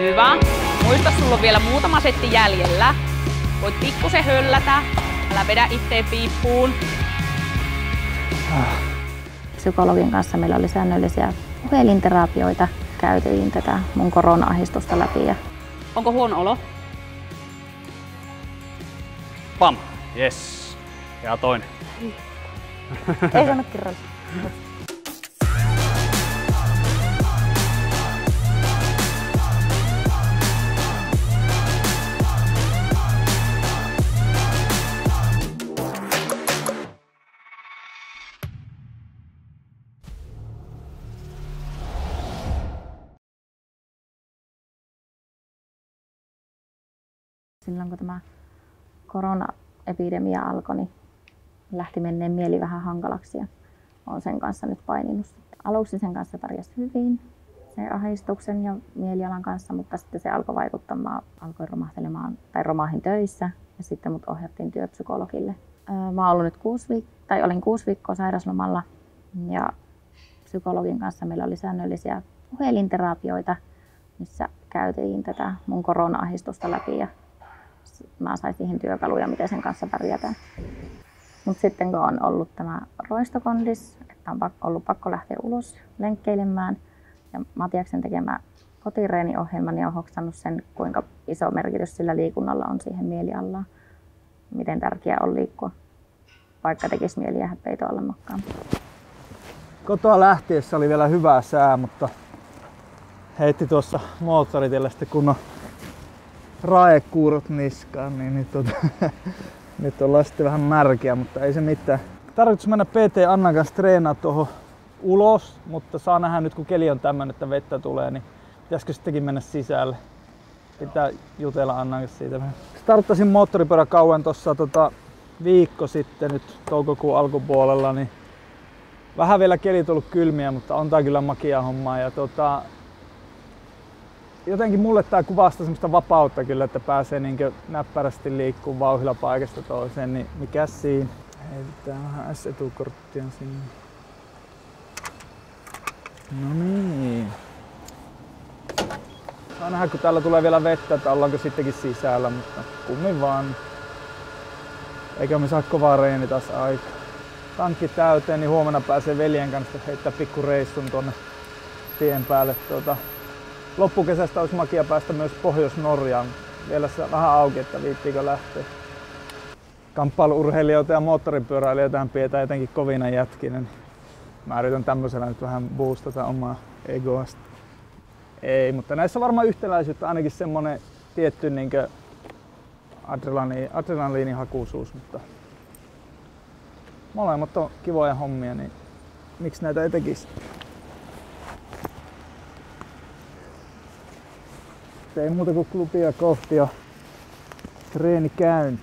Hyvä. Muista, sulla on vielä muutama setti jäljellä. Voit pikkusen höllätä. Älä vedä itteen piippuun. Psykologin kanssa meillä oli säännöllisiä puhelinterapioita. Käytiin tätä mun korona-ahistusta läpi ja Onko huono olo? Pam. Yes. Ja toinen. ei saanut kerralla. Silloin kun tämä koronaepidemia alkoi, niin lähti menneen mieli vähän hankalaksi ja olen sen kanssa nyt paininut. Aluksi sen kanssa pärjäsi hyvin, se ahdistuksen ja mielialan kanssa, mutta sitten se alkoi vaikuttamaan, alkoi romahtelemaan tai romahin töissä ja sitten mut ohjattiin työpsykologille. Öö, Mä oon ollut nyt kuusi viik- tai olin kuusi viikkoa sairaslomalla ja psykologin kanssa meillä oli säännöllisiä puhelinterapioita, missä käytiin tätä mun korona-ahdistusta läpi ja mä sain siihen työkaluja, miten sen kanssa pärjätään. Mutta sitten kun on ollut tämä roistokondis, että on pak- ollut pakko lähteä ulos lenkkeilemään ja Matiaksen tekemä kotireeniohjelma, niin on hoksannut sen, kuinka iso merkitys sillä liikunnalla on siihen mielialaan. Miten tärkeää on liikkua, vaikka tekisi mieli jäädä peiton alle makkaamaan. Kotoa lähtiessä oli vielä hyvää sää, mutta heitti tuossa moottoritiellä sitten kunnon raekuurot niskaan, niin nyt, on, nyt ollaan sitten vähän märkiä, mutta ei se mitään. Tarkoitus mennä PT Annan kanssa treenaa tuohon ulos, mutta saa nähdä nyt kun keli on tämmöinen, että vettä tulee, niin pitäisikö sittenkin mennä sisälle. Pitää jutella Annan kanssa siitä. Starttasin moottoripyörä kauan tuossa tota, viikko sitten nyt toukokuun alkupuolella, niin vähän vielä keli tullut kylmiä, mutta on tää kyllä makia hommaa. Ja tota, jotenkin mulle tää kuvastaa semmoista vapautta kyllä, että pääsee niinkö näppärästi liikkuu vauhdilla paikasta toiseen, niin mikä siinä? Heitetään vähän S-etukorttia sinne. No niin. Saa nähdä, kun täällä tulee vielä vettä, että ollaanko sittenkin sisällä, mutta kummin vaan. Eikä me saa kovaa reeni taas aika. Tankki täyteen, niin huomenna pääsee veljen kanssa heittää pikku reissun tuonne tien päälle. Tuota, loppukesästä olisi makia päästä myös Pohjois-Norjaan. Vielä vähän auki, että viittiinkö lähteä. Kamppailuurheilijoita ja moottoripyöräilijöitä pidetään jotenkin kovina jätkinä. Niin mä yritän tämmöisellä nyt vähän boostata omaa egoasta. Ei, mutta näissä on varmaan yhtäläisyyttä ainakin semmonen tietty adrenaliini, adrenaliinihakuisuus, mutta molemmat on kivoja hommia, niin miksi näitä ei tekisi? Ei muuta kuin klubia kohti ja treeni käynti.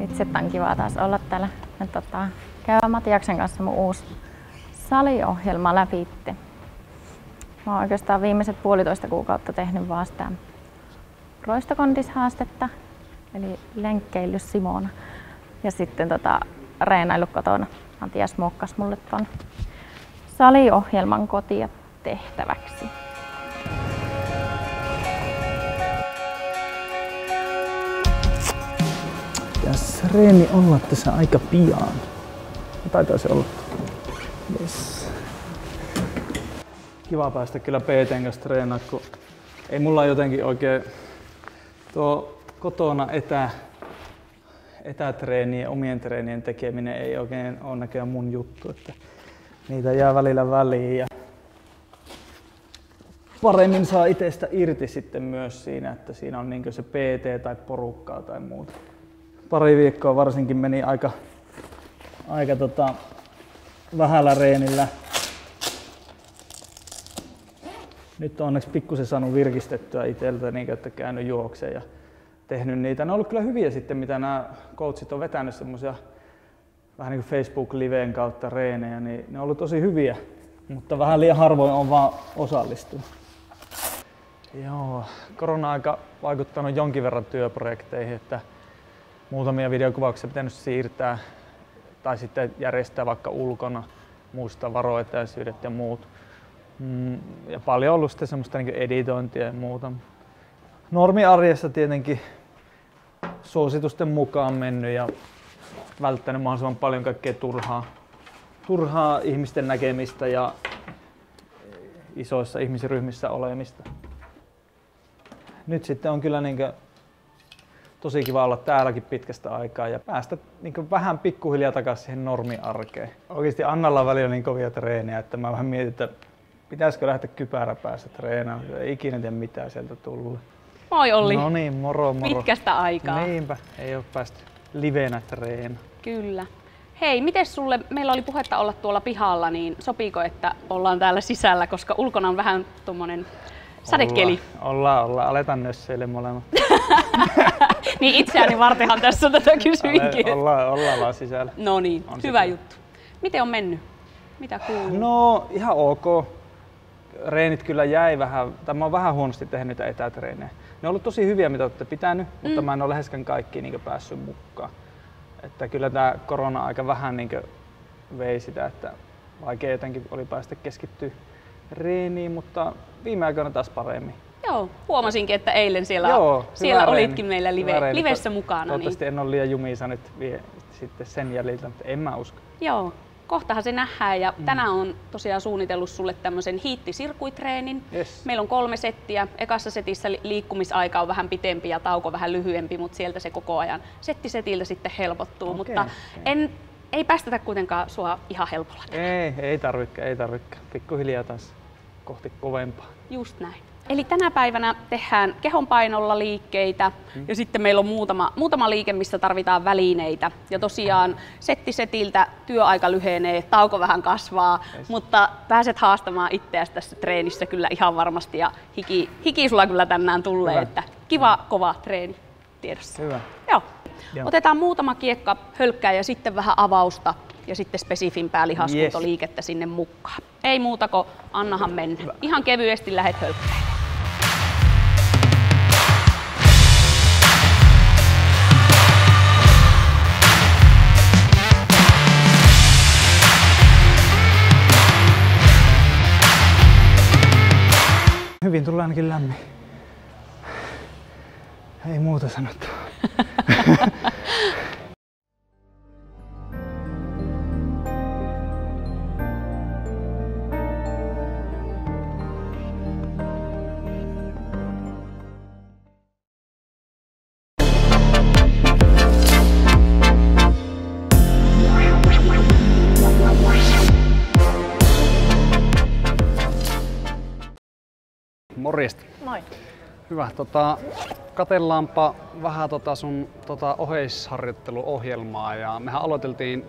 Itse on kiva taas olla täällä tota, käydä Matiaksen kanssa mun uusi saliohjelma läpi. Mä oon oikeastaan viimeiset puolitoista kuukautta tehnyt vaan sitä roistokondishaastetta, eli lenkkeily Simona. Ja sitten tota, reenailu kotona. Matias muokkas mulle ton saliohjelman kotia tehtäväksi. Pitäis reeni olla tässä aika pian. Taitaisi olla. Yes. Kiva päästä kyllä PTn kanssa treenaa, kun ei mulla jotenkin oikein tuo kotona etä, etätreenien, omien treenien tekeminen ei oikein ole näköjään mun juttu, että niitä jää välillä väliin ja paremmin saa itsestä irti sitten myös siinä, että siinä on niin se PT tai porukkaa tai muuta. Pari viikkoa varsinkin meni aika, aika tota, vähällä reenillä. Nyt on onneksi pikkusen saanut virkistettyä itseltä, niin että käynyt juokseen ja tehnyt niitä. Ne on ollut kyllä hyviä sitten, mitä nämä coachit on vetänyt semmoisia vähän niin kuin Facebook-liveen kautta reenejä, niin ne on ollut tosi hyviä. mutta vähän liian harvoin on vaan osallistunut. Joo, korona-aika vaikuttanut jonkin verran työprojekteihin, että muutamia videokuvauksia pitänyt siirtää tai sitten järjestää vaikka ulkona, muista varoetäisyydet ja muut. Mm, ja paljon ollut sitten semmoista niin editointia ja muuta. Normiarjessa tietenkin suositusten mukaan mennyt ja välttänyt mahdollisimman paljon kaikkea turhaa, turhaa ihmisten näkemistä ja isoissa ihmisryhmissä olemista. Nyt sitten on kyllä niin tosi kiva olla täälläkin pitkästä aikaa ja päästä niin vähän pikkuhiljaa takaisin siihen normiarkeen. Oikeasti Annalla on välillä niin kovia treenejä, että mä vähän mietin, että pitäisikö lähteä kypärä päästä treenaamaan. Ei ikinä tiedä mitään sieltä tullut. Moi Olli. No niin, moro moro. Pitkästä aikaa. Niinpä, ei ole päästy livenä treena. Kyllä. Hei, miten sulle, meillä oli puhetta olla tuolla pihalla, niin sopiiko, että ollaan täällä sisällä, koska ulkona on vähän tuommoinen sadekeli? Ollaan, ollaan, ollaan. aletaan nösseille molemmat. niin itseäni vartenhan tässä tätä kysyinkin. Ollaan, ollaan vaan sisällä. No niin, on hyvä juttu. Miten on mennyt? Mitä kuuluu? No ihan ok. Reenit kyllä jäi vähän, tai mä oon vähän huonosti tehnyt niitä etätreenejä. Ne on ollut tosi hyviä, mitä olette pitänyt, mm. mutta mä en ole läheskään kaikki niin päässyt mukaan. Että kyllä tämä korona aika vähän niin vei sitä, että vaikea jotenkin oli päästä keskittyä reeniin, mutta viime aikoina taas paremmin. Joo, huomasinkin, että eilen siellä, Joo, siellä olitkin meillä live, livessä mukana. Toivottavasti niin. en ole liian jumisa nyt vie, sitten sen jäljiltä, mutta en mä usko. Joo, kohtahan se nähdään ja mm. tänään on tosiaan suunnitellut sulle tämmöisen hiittisirkuitreenin. Yes. Meillä on kolme settiä. Ekassa setissä liikkumisaika on vähän pitempi ja tauko vähän lyhyempi, mutta sieltä se koko ajan setti setiltä sitten helpottuu. Okay, mutta okay. En, ei päästetä kuitenkaan sua ihan helpolla. Ei, ei tarvitse, ei tarvitse. Pikkuhiljaa taas kohti kovempaa. Just näin. Eli tänä päivänä tehdään kehonpainolla liikkeitä mm. ja sitten meillä on muutama, muutama liike, missä tarvitaan välineitä. Ja tosiaan setti setiltä työaika lyhenee, tauko vähän kasvaa, yes. mutta pääset haastamaan itseäsi tässä treenissä kyllä ihan varmasti ja hiki, hiki sulla kyllä tänään tulee, Hyvä. että kiva kova treeni tiedossa. Hyvä. Joo. Joo. Otetaan muutama kiekka hölkkää ja sitten vähän avausta ja sitten spesifimpää lihaskuntoliikettä yes. sinne mukaan. Ei muuta kuin annahan mennä. Hyvä. Ihan kevyesti lähet hölkkää. Hyvin tulee ainakin lämmin. Ei muuta sanottu. Morjesta. Moi. Hyvä. Tota, katellaanpa vähän tota sun tota oheisharjoitteluohjelmaa ja mehän aloiteltiin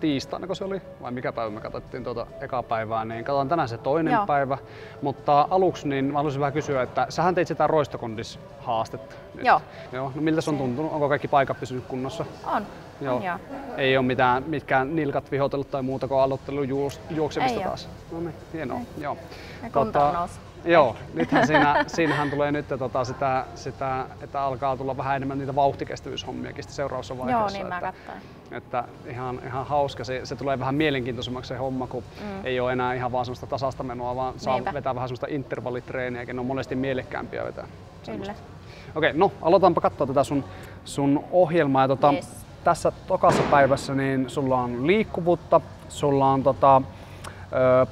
tiistaina, kun se oli, vai mikä päivä me katsottiin tuota eka päivää, niin katsotaan tänään se toinen Joo. päivä. Mutta aluksi niin mä haluaisin vähän kysyä, että sähän teit sitä roistokondishaastetta nyt. Joo. Joo. No miltä se on tuntunut? Onko kaikki paikat pysynyt kunnossa? On. Joo. On, joo. Ei ole mitään, mitkään nilkat vihotellut tai muuta kuin aloittelu juoksemista Ei taas. No niin, hienoa. Ei. Joo. Ja tota, Joo, nythän siinä, siinähän tulee nyt tota sitä, sitä, että alkaa tulla vähän enemmän niitä vauhtikestävyyshommiakin seuraavassa vaiheessa. Joo, niin mä katsoin. Että ihan, ihan hauska, se, se tulee vähän mielenkiintoisemmaksi se homma, kun mm. ei ole enää ihan vaan semmoista tasasta menoa, vaan saa Niinpä. vetää vähän semmoista intervallitreeniäkin, ne on monesti mielekkäämpiä vetää. Kyllä. Okei, no aloitaanpa katsoa tätä sun, sun ohjelmaa. Ja tota, yes. Tässä tokassa päivässä niin sulla on liikkuvuutta, sulla on tota,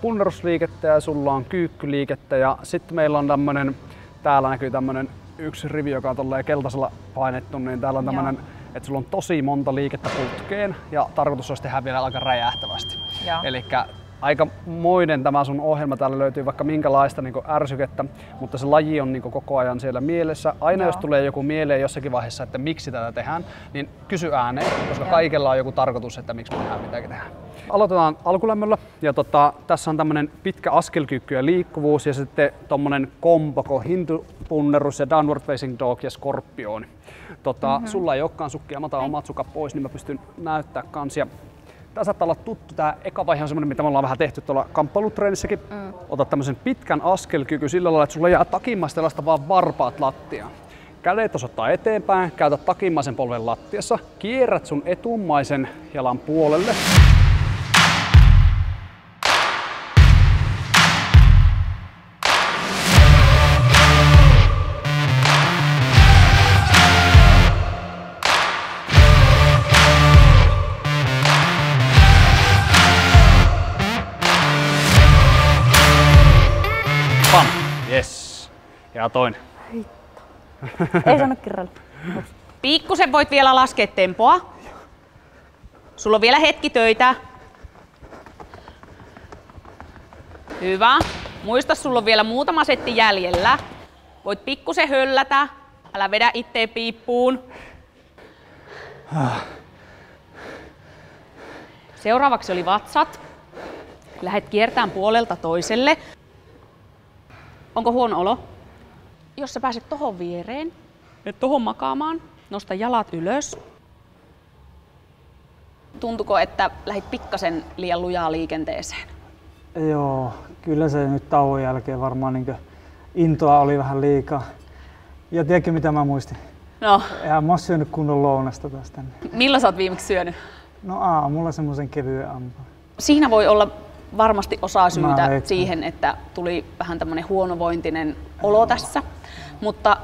punnerusliikettä ja sulla on kyykkyliikettä ja sitten meillä on tämmönen, täällä näkyy tämmönen yksi rivi, joka on tolleen keltaisella painettu, niin täällä on tämmönen, että sulla on tosi monta liikettä putkeen ja tarkoitus olisi tehdä vielä aika räjähtävästi. Eli aika moinen tämä sun ohjelma. Täällä löytyy vaikka minkälaista niin ärsykettä, mutta se laji on niin koko ajan siellä mielessä. Aina Joo. jos tulee joku mieleen jossakin vaiheessa, että miksi tätä tehdään, niin kysy ääneen, koska Joo. kaikella on joku tarkoitus, että miksi me tehdään mitäkin tehdään. Aloitetaan alkulämmöllä ja tota, tässä on tämmöinen pitkä askelkyykky ja liikkuvuus ja sitten tommonen komboko, hintupunnerus ja downward facing dog ja skorpioni. Tota, mm-hmm. Sulla ei olekaan sukkia, mä otan omat sukat pois, niin mä pystyn näyttää kans. Tää saattaa olla tuttu. Tää eka vaihe on semmonen, mitä me ollaan vähän tehty tuolla kamppailutreinissäkin. Mm. Ota tämmöisen pitkän askelkyky sillä lailla, että sulla jää takimmaistelasta vaan varpaat lattiaan. Kädet osoittaa eteenpäin, käytä takimmaisen polven lattiassa, kierrät sun etummaisen jalan puolelle. Yes. Ja toinen. Ei sano kerralla. Pikkusen voit vielä laskea tempoa. Sulla on vielä hetki töitä. Hyvä. Muista, sulla on vielä muutama setti jäljellä. Voit pikkusen höllätä. Älä vedä itteen piippuun. Seuraavaksi oli vatsat. Lähet kiertämään puolelta toiselle. Onko huono olo? Jos sä pääset tohon viereen, et tohon makaamaan, nosta jalat ylös. Tuntuko, että lähit pikkasen liian lujaa liikenteeseen? Joo, kyllä se nyt tauon jälkeen varmaan niin intoa oli vähän liikaa. Ja tiedätkö mitä mä muistin? No, Eihän mä oo syönyt kunnon lounasta tästä. milloin sä oot viimeksi syönyt? No aamulla semmoisen kevyen ampun. Siinä voi olla varmasti osa syytä veikkaan. siihen, että tuli vähän tämmöinen huonovointinen olo tässä. Mutta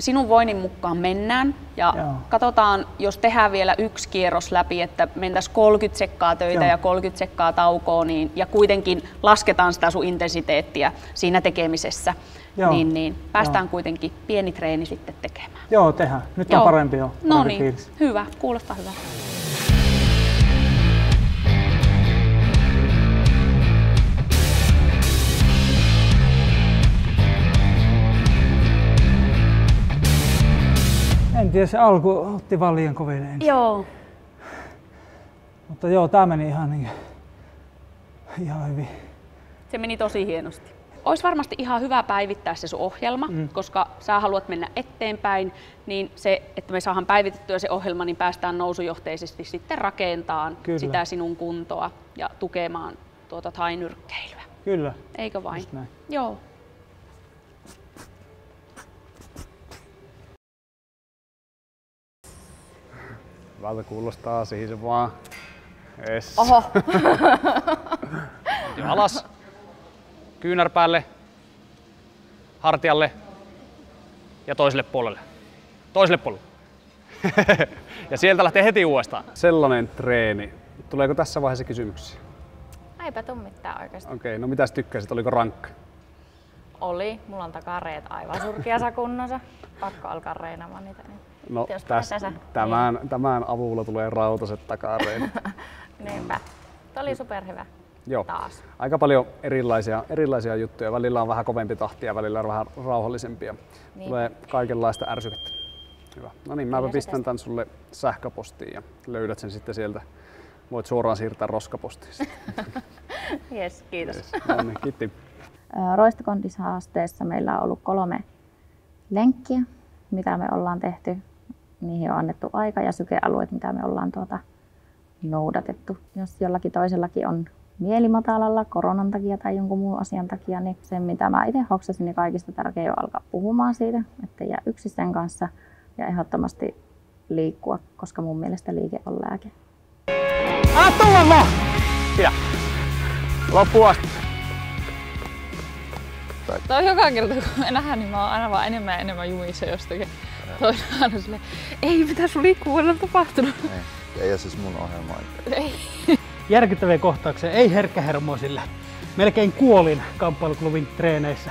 sinun voinnin mukaan mennään ja Joo. katsotaan, jos tehdään vielä yksi kierros läpi, että mentäisiin 30 sekkaa töitä Joo. ja 30 sekkaa taukoa, niin, ja kuitenkin lasketaan sitä sun intensiteettiä siinä tekemisessä, Joo. niin, niin päästään Joo. kuitenkin pieni treeni sitten tekemään. Joo, tehdään. Nyt on Joo. parempi jo. No niin, fiilis. hyvä, kuulostaa hyvältä. Tiedä, se alku otti vaan liian kovin ensin. Joo. Mutta joo, tää meni ihan, niin, ihan hyvin. Se meni tosi hienosti. Olisi varmasti ihan hyvä päivittää se sun ohjelma, mm. koska sä haluat mennä eteenpäin, niin se, että me saadaan päivitettyä se ohjelma, niin päästään nousujohteisesti sitten rakentamaan Kyllä. sitä sinun kuntoa ja tukemaan tuota tainyrkkeilyä. Kyllä. Eikö vain? Just näin. Joo. Hyvältä kuulostaa siis se vaan. Yes. Oho, Ja alas. Kyynärpäälle. Hartialle. Ja toiselle puolelle. Toiselle puolelle. ja sieltä lähtee heti uudestaan. Sellainen treeni. Tuleeko tässä vaiheessa kysymyksiä? Eipä tuu mitään oikeastaan. Okei, no mitäs tykkäsit? Oliko rankka? Oli. Mulla on takareet aivan surkeassa kunnossa. Pakko alkaa reenaamaan niitä. Niin. No täs, tämän, tämän avulla tulee rautaset takareen. Niinpä. Tämä oli superhyvä. Joo. Taas. Aika paljon erilaisia, erilaisia juttuja. Välillä on vähän kovempi tahti ja välillä on vähän rauhallisempia. Niin. Tulee kaikenlaista ärsykettä. Hyvä. No niin, mäpä se pistän tästä. tän sulle sähköpostiin ja löydät sen sitten sieltä. Voit suoraan siirtää roskapostiin. Yes, kiitos. Yes. No niin, kiitti. Roistokondishaasteessa meillä on ollut kolme lenkkiä, mitä me ollaan tehty. Niihin on annettu aika ja sykealueet, mitä me ollaan tuota noudatettu. Jos jollakin toisellakin on mieli matalalla koronan takia tai jonkun muun asian takia, niin se mitä mä itse hoksasin, niin kaikista tärkein on alkaa puhumaan siitä, että jää yksin sen kanssa ja ehdottomasti liikkua, koska mun mielestä liike on lääke. Anna tulla vaan! Loppuun asti. Tämä on joka kerta, kun me nähdään, niin mä oon aina vaan enemmän ja enemmän jumissa jostakin. Toinen aina silleen, ei mitä sun liikkuvuudella on tapahtunut. Ei, ei ole siis mun ohjelma. Ei. järkyttäviä kohtauksia, ei herkkähermoisille. Melkein kuolin kamppailuklubin treeneissä.